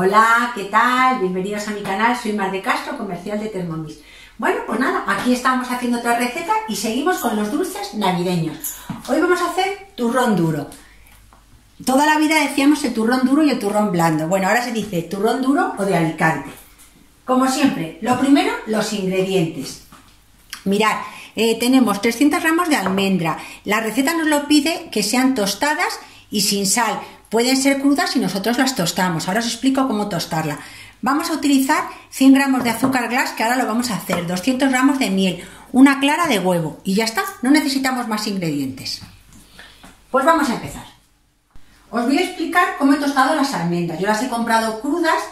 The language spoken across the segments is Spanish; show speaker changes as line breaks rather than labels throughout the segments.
Hola, ¿qué tal? Bienvenidos a mi canal, soy Mar de Castro, comercial de Thermomix. Bueno, pues nada, aquí estamos haciendo otra receta y seguimos con los dulces navideños. Hoy vamos a hacer turrón duro. Toda la vida decíamos el turrón duro y el turrón blando. Bueno, ahora se dice turrón duro o de Alicante. Como siempre, lo primero, los ingredientes. Mirad, eh, tenemos 300 gramos de almendra. La receta nos lo pide que sean tostadas y sin sal. Pueden ser crudas y nosotros las tostamos. Ahora os explico cómo tostarla. Vamos a utilizar 100 gramos de azúcar glass, que ahora lo vamos a hacer, 200 gramos de miel, una clara de huevo y ya está, no necesitamos más ingredientes. Pues vamos a empezar. Os voy a explicar cómo he tostado las almendras. Yo las he comprado crudas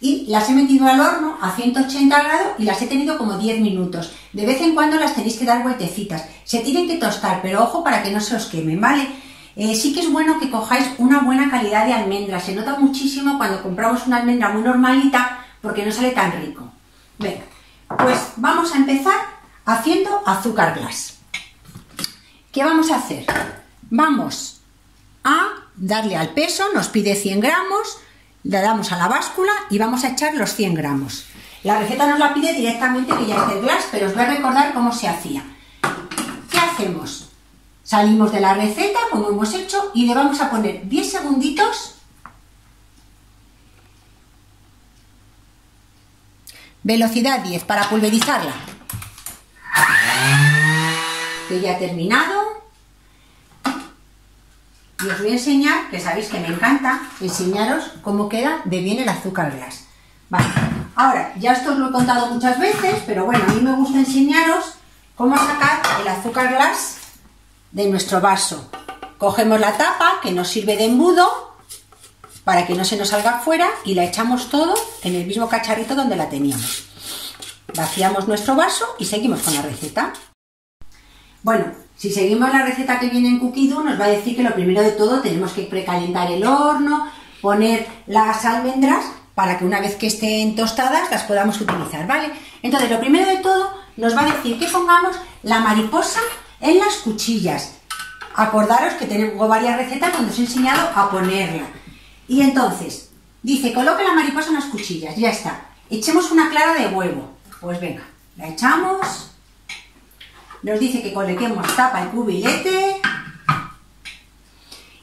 y las he metido al horno a 180 grados y las he tenido como 10 minutos. De vez en cuando las tenéis que dar vueltecitas. Se tienen que tostar, pero ojo para que no se os quemen, ¿vale? Eh, sí que es bueno que cojáis una buena calidad de almendra. Se nota muchísimo cuando compramos una almendra muy normalita porque no sale tan rico. Venga, pues vamos a empezar haciendo azúcar glass. ¿Qué vamos a hacer? Vamos a darle al peso, nos pide 100 gramos, le damos a la báscula y vamos a echar los 100 gramos. La receta nos la pide directamente que ya esté el glass, pero os voy a recordar cómo se hacía. ¿Qué hacemos? Salimos de la receta, como hemos hecho, y le vamos a poner 10 segunditos. Velocidad 10 para pulverizarla. Que ya ha terminado. Y os voy a enseñar, que sabéis que me encanta, enseñaros cómo queda de bien el azúcar glass. Vale, ahora, ya esto os lo he contado muchas veces, pero bueno, a mí me gusta enseñaros cómo sacar el azúcar glass de nuestro vaso. Cogemos la tapa que nos sirve de embudo para que no se nos salga fuera y la echamos todo en el mismo cacharrito donde la teníamos. Vaciamos nuestro vaso y seguimos con la receta. Bueno, si seguimos la receta que viene en Cookie nos va a decir que lo primero de todo tenemos que precalentar el horno, poner las almendras para que una vez que estén tostadas las podamos utilizar, ¿vale? Entonces, lo primero de todo nos va a decir que pongamos la mariposa en las cuchillas. Acordaros que tengo varias recetas donde os he enseñado a ponerla. Y entonces, dice, coloque la mariposa en las cuchillas, ya está. Echemos una clara de huevo. Pues venga, la echamos. Nos dice que coloquemos tapa y cubilete.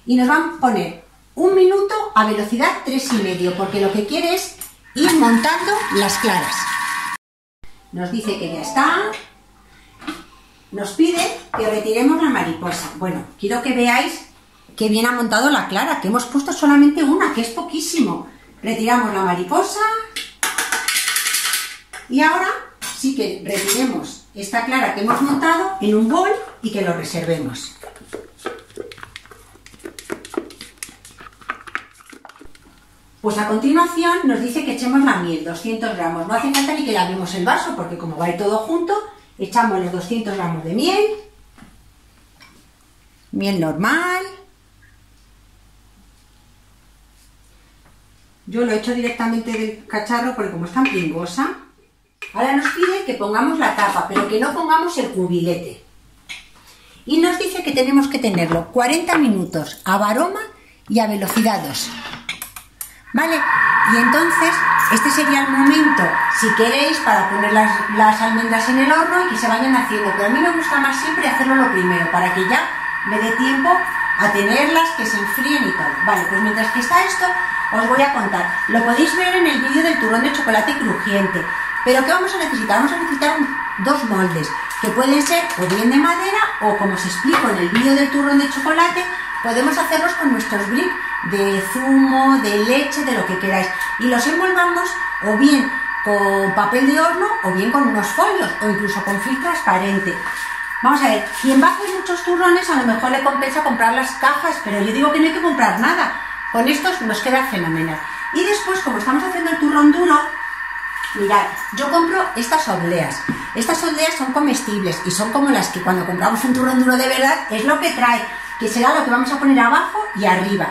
Y nos van a poner un minuto a velocidad tres y medio, porque lo que quiere es ir montando las claras. Nos dice que ya está, nos pide que retiremos la mariposa. Bueno, quiero que veáis que bien ha montado la clara, que hemos puesto solamente una, que es poquísimo. Retiramos la mariposa y ahora sí que retiremos esta clara que hemos montado en un bol y que lo reservemos. Pues a continuación nos dice que echemos la miel, 200 gramos. No hace falta ni que lavemos el vaso porque como va todo junto, echamos los 200 gramos de miel, miel normal. Yo lo he hecho directamente del cacharro porque como es tan pringosa. Ahora nos pide que pongamos la tapa, pero que no pongamos el cubilete. Y nos dice que tenemos que tenerlo 40 minutos a varoma y a velocidad 2. ¿Vale? Y entonces, este sería el momento, si queréis, para poner las, almendras en el horno y que se vayan haciendo. Pero a mí me gusta más siempre hacerlo lo primero, para que ya me dé tiempo a tenerlas, que se enfríen y todo. Vale, pues mientras que está esto, os voy a contar. Lo podéis ver en el vídeo del turrón de chocolate crujiente. Pero ¿qué vamos a necesitar? Vamos a necesitar dos moldes, que pueden ser o bien de madera o, como os explico en el vídeo del turrón de chocolate, podemos hacerlos con nuestros bricks de zumo, de leche, de lo que queráis. Y los envolvamos o bien con papel de horno o bien con unos folios o incluso con film transparente. Vamos a ver, quien va a hacer muchos turrones a lo mejor le compensa comprar las cajas, pero yo digo que no hay que comprar nada. Con estos nos queda fenomenal. Y después, como estamos haciendo el turrón duro, mirad, yo compro estas obleas. Estas obleas son comestibles y son como las que cuando compramos un turrón duro de verdad es lo que trae, que será lo que vamos a poner abajo y arriba.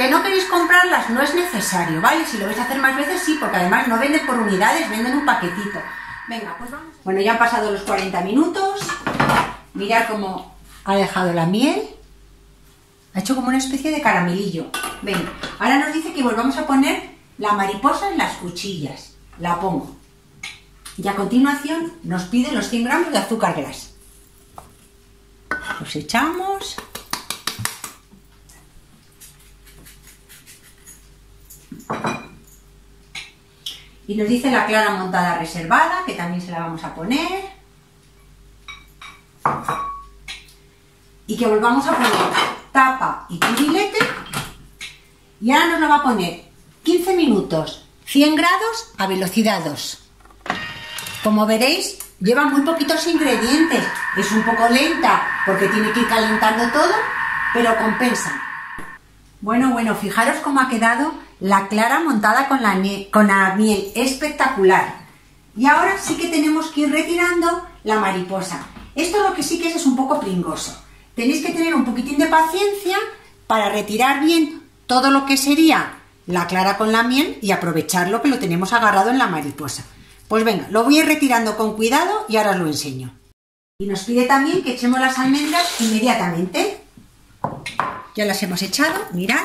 Que no queréis comprarlas no es necesario, ¿vale? Si lo vais a hacer más veces, sí, porque además no venden por unidades, venden un paquetito. Venga, pues vamos. Bueno, ya han pasado los 40 minutos. Mirad cómo ha dejado la miel. Ha hecho como una especie de caramelillo. Venga, ahora nos dice que volvamos a poner la mariposa en las cuchillas. La pongo. Y a continuación nos pide los 100 gramos de azúcar glas. Los echamos. Y nos dice la clara montada reservada, que también se la vamos a poner. Y que volvamos a poner tapa y cubilete. Y ahora nos lo va a poner 15 minutos, 100 grados a velocidad 2. Como veréis, lleva muy poquitos ingredientes. Es un poco lenta porque tiene que ir calentando todo, pero compensa. Bueno, bueno, fijaros cómo ha quedado la clara montada con la, con la miel. Espectacular. Y ahora sí que tenemos que ir retirando la mariposa. Esto lo que sí que es es un poco pringoso. Tenéis que tener un poquitín de paciencia para retirar bien todo lo que sería la clara con la miel y aprovecharlo que lo tenemos agarrado en la mariposa. Pues venga, lo voy a ir retirando con cuidado y ahora os lo enseño. Y nos pide también que echemos las almendras inmediatamente. Ya las hemos echado, mirad.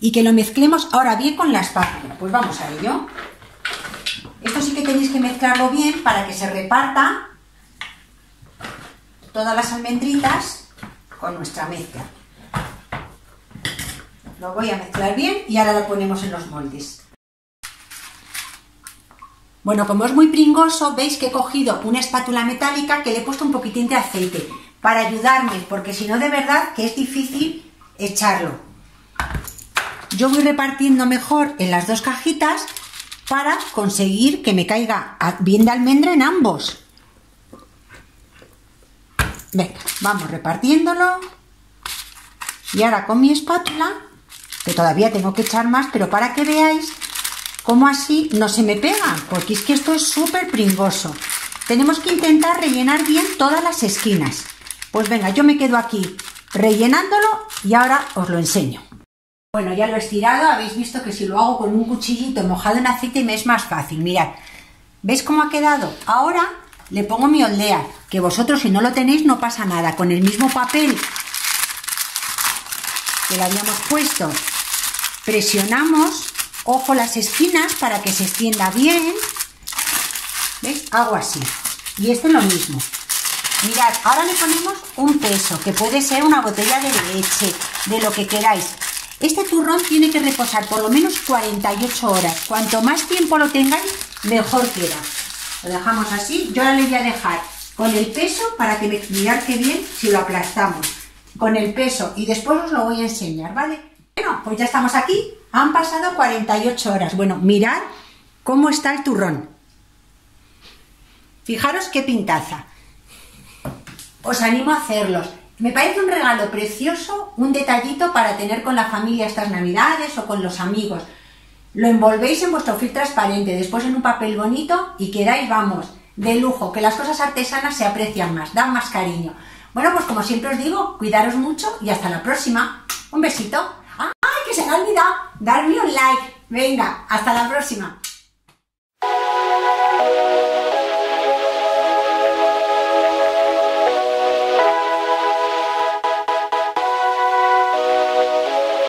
Y que lo mezclemos ahora bien con la espátula. Pues vamos a ello. Esto sí que tenéis que mezclarlo bien para que se reparta todas las almendritas con nuestra mezcla. Lo voy a mezclar bien y ahora lo ponemos en los moldes. Bueno, como es muy pringoso, veis que he cogido una espátula metálica que le he puesto un poquitín de aceite para ayudarme, porque si no de verdad que es difícil echarlo. Yo voy repartiendo mejor en las dos cajitas para conseguir que me caiga bien de almendra en ambos. Venga, vamos repartiéndolo. Y ahora con mi espátula, que todavía tengo que echar más, pero para que veáis cómo así no se me pega, porque es que esto es súper pringoso. Tenemos que intentar rellenar bien todas las esquinas. Pues venga, yo me quedo aquí rellenándolo y ahora os lo enseño. Bueno, ya lo he estirado, habéis visto que si lo hago con un cuchillito mojado en aceite me es más fácil. Mirad, ¿veis cómo ha quedado? Ahora le pongo mi oldea, que vosotros si no lo tenéis no pasa nada. Con el mismo papel que le habíamos puesto, presionamos, ojo las esquinas para que se extienda bien. ¿Veis? Hago así. Y este es lo mismo. Mirad, ahora le ponemos un peso, que puede ser una botella de leche, de lo que queráis. Este turrón tiene que reposar por lo menos 48 horas. Cuanto más tiempo lo tengáis, mejor queda. Lo dejamos así. Yo ahora le voy a dejar con el peso para que me mirad qué bien si lo aplastamos. Con el peso y después os lo voy a enseñar, ¿vale? Bueno, pues ya estamos aquí. Han pasado 48 horas. Bueno, mirad cómo está el turrón. Fijaros qué pintaza. Os animo a hacerlos. Me parece un regalo precioso, un detallito para tener con la familia estas navidades o con los amigos. Lo envolvéis en vuestro film transparente, después en un papel bonito y quedáis, vamos, de lujo, que las cosas artesanas se aprecian más, dan más cariño. Bueno, pues como siempre os digo, cuidaros mucho y hasta la próxima. Un besito. ¡Ay, que se me ha olvidado! Darme un like. Venga, hasta la próxima.